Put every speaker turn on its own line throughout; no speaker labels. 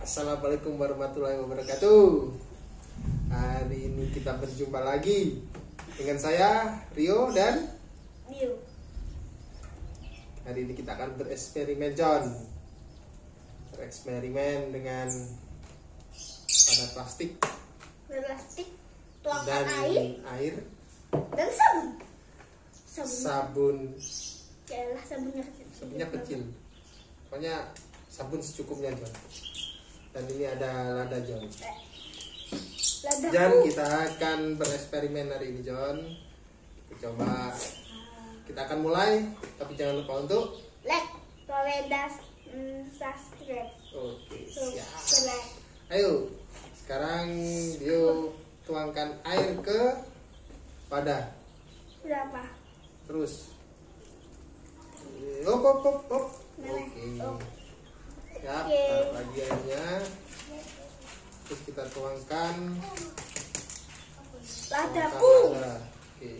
Assalamualaikum warahmatullahi wabarakatuh. Hari ini kita berjumpa lagi dengan saya Rio dan
Biu.
hari ini kita akan bereksperimen John. Bereksperimen dengan padat plastik
Plastik, tuangkan
dan
air
air,
dan sabun. Sabun.
sabun,
Yalah sabunnya kecil.
sabunnya kecil. Pokoknya sabun secukupnya John. Dan ini ada lada John.
Ladaku.
Dan kita akan bereksperimen hari ini John. Kita coba kita akan mulai, tapi jangan lupa untuk
like, comment, dan mm, subscribe.
oke siap. Ayo, sekarang Dio tuangkan air ke wadah.
Berapa?
Terus. Hop, hop, hop, hop. Oke.
oh.
Ya, taruh lagi airnya. Terus kita tuangkan.
Ladaku.
lada. Oke.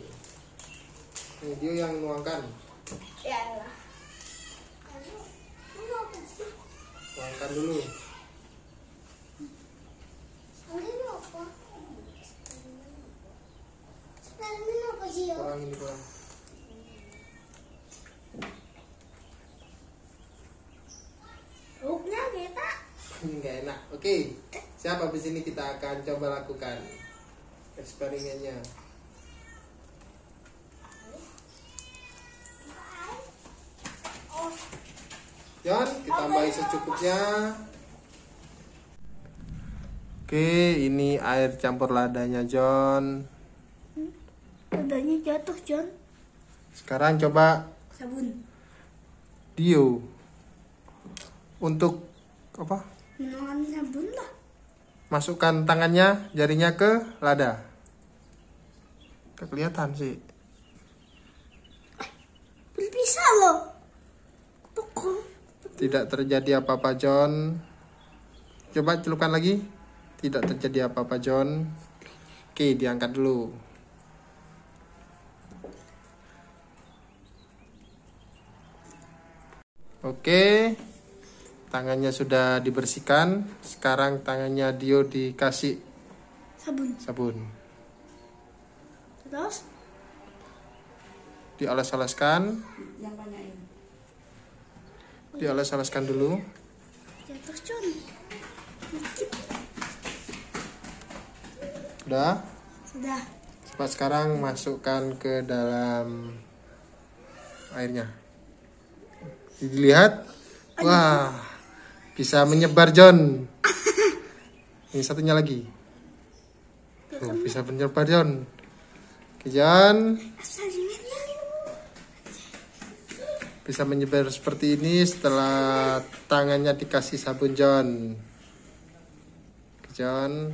Ini Dio yang nuangkan.
Yalah.
Tuangkan dulu. Kurang ini kurang. Nggak enak. Oke. Siapa habis ini kita akan coba lakukan eksperimennya. John, kita tambahin secukupnya. Oke, ini air campur ladanya John.
Ladanya jatuh, John.
Sekarang coba
Sabun.
Dio untuk apa?
Menuangkan sabun lah.
Masukkan tangannya, jarinya ke lada. Kelihatan sih.
Bisa loh. Pukul.
Tidak terjadi apa-apa John. Coba celupkan lagi. Tidak terjadi apa-apa John. Oke, diangkat dulu. Oke. Tangannya sudah dibersihkan. Sekarang tangannya Dio dikasih
Sabun.
sabun.
Terus?
Dioles-oleskan. Dioles-oleskan dulu.
Jatuh, John.
Udah.
Sudah.
Coba sekarang masukkan ke dalam airnya. Dilihat. Wah, bisa menyebar John. Ini satunya lagi. Tuh, bisa menyebar John. Oke John, bisa menyebar seperti ini setelah tangannya dikasih sabun John. Oke John.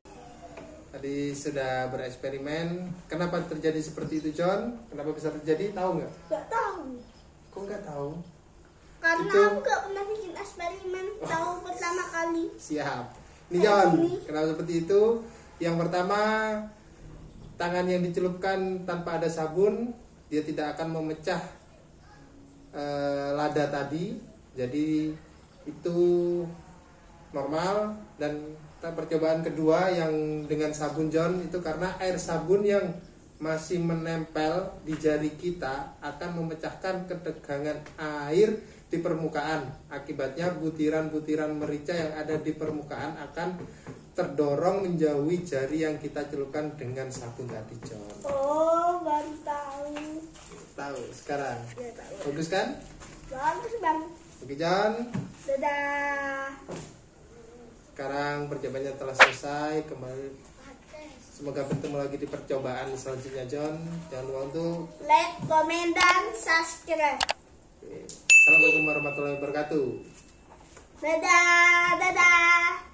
Tadi sudah bereksperimen. Kenapa terjadi seperti itu John? Kenapa bisa terjadi? Tahu nggak?
Gak tahu.
Kok nggak tahu?
Karena
Itu-
aku gak pernah eksperimen tahu pertama kali.
Siap. Ini John, kenapa seperti itu? Yang pertama, tangan yang dicelupkan tanpa ada sabun, dia tidak akan memecah eh, lada tadi. Jadi itu normal dan percobaan kedua yang dengan sabun John itu karena air sabun yang masih menempel di jari kita akan memecahkan ketegangan air di permukaan. Akibatnya butiran-butiran merica yang ada di permukaan akan terdorong menjauhi jari yang kita celupkan dengan sabun tadi John.
Oh, baru tahu.
Tahu sekarang.
Ya tahu.
Bagus kan?
Bagus bang.
Oke John.
Dadah.
Sekarang percobaannya telah selesai. Kembali semoga bertemu lagi di percobaan selanjutnya John. Jangan lupa untuk
Like, comment, dan subscribe.
Assalamualaikum warahmatullahi wabarakatuh.
Dadah, dadah.